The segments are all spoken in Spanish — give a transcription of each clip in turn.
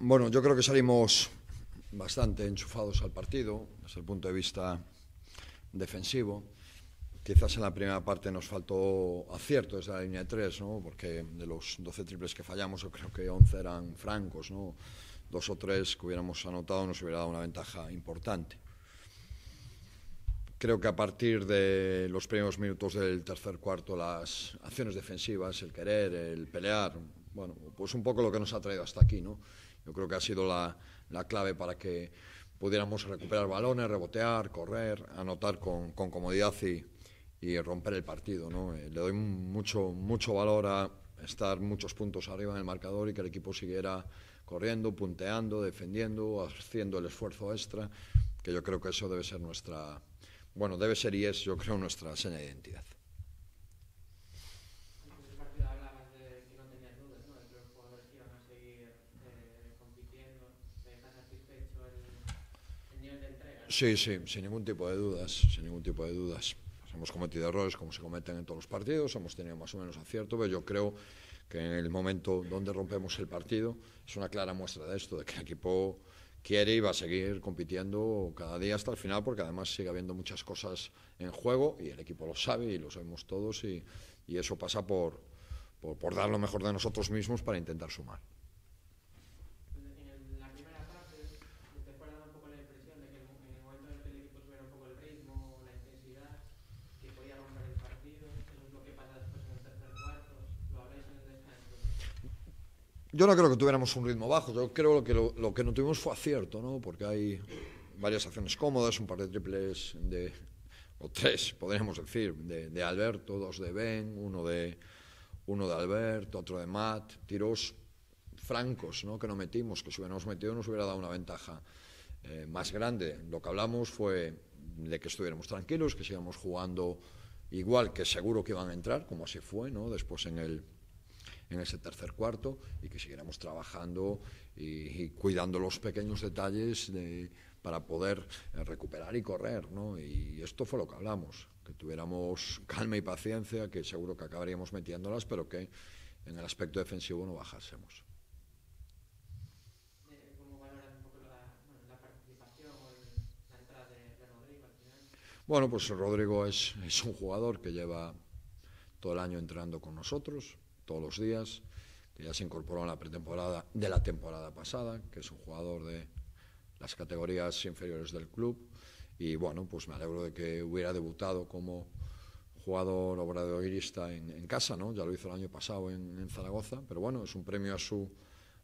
Bueno, yo creo que salimos bastante enchufados al partido desde el punto de vista defensivo. Quizás en la primera parte nos faltó acierto desde la línea de tres, ¿no? porque de los 12 triples que fallamos, yo creo que 11 eran francos. ¿no? Dos o tres que hubiéramos anotado nos hubiera dado una ventaja importante. Creo que a partir de los primeros minutos del tercer cuarto, las acciones defensivas, el querer, el pelear, bueno, pues un poco lo que nos ha traído hasta aquí, ¿no? Yo creo que ha sido la, la clave para que pudiéramos recuperar balones, rebotear, correr, anotar con, comodidad y, y romper el partido. ¿no? Eh, le doy mucho, mucho valor a estar muchos puntos arriba en el marcador y que el equipo siguiera corriendo, punteando, defendiendo, haciendo el esfuerzo extra, que yo creo que eso debe ser nuestra, bueno, debe ser y es, yo creo, nuestra seña de identidad. Sí, sí, sin ningún tipo de dudas, sin ningún tipo de dudas hemos cometido errores como se cometen en todos los partidos, hemos tenido más o menos acierto, pero yo creo que en el momento donde rompemos el partido es una clara muestra de esto, de que el equipo quiere y va a seguir compitiendo cada día hasta el final, porque además sigue habiendo muchas cosas en juego y el equipo lo sabe y lo sabemos todos y, eso pasa por dar lo mejor de nosotros mismos para intentar sumar. Yo no creo que tuviéramos un ritmo bajo, yo creo que lo, que no tuvimos fue acierto, ¿no? porque hay varias acciones cómodas, un par de triples de, o tres, podríamos decir, de, Alberto, dos de Ben, uno de, uno de Alberto, otro de Matt, tiros francos ¿no? que no metimos, que si hubiéramos metido nos hubiera dado una ventaja eh, más grande. Lo que hablamos fue de que estuviéramos tranquilos, que sigamos jugando igual, que seguro que iban a entrar, como así fue, ¿no? después en el en ese tercer cuarto y que siguiéramos trabajando y, cuidando los pequeños detalles para poder eh, recuperar y correr. ¿no? Y esto fue lo que hablamos, que tuviéramos calma y paciencia, que seguro que acabaríamos metiéndolas, pero que en el aspecto defensivo no bajásemos. Bueno, pues Rodrigo es, es, un jugador que lleva todo el año entrenando con nosotros, todos los días, que ya se incorporó en la pretemporada de la temporada pasada, que es un jugador de las categorías inferiores del club. Y bueno, pues me alegro de que hubiera debutado como jugador obradoirista en, en casa, ¿no? Ya lo hizo el año pasado en, Zaragoza, pero bueno, es un premio a su,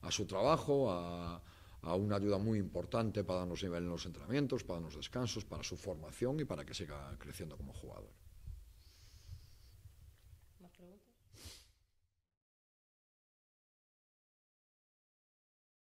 a su trabajo, a, a una ayuda muy importante para darnos nivel en los entrenamientos, para darnos descansos, para su formación y para que siga creciendo como jugador. ¿Más preguntas?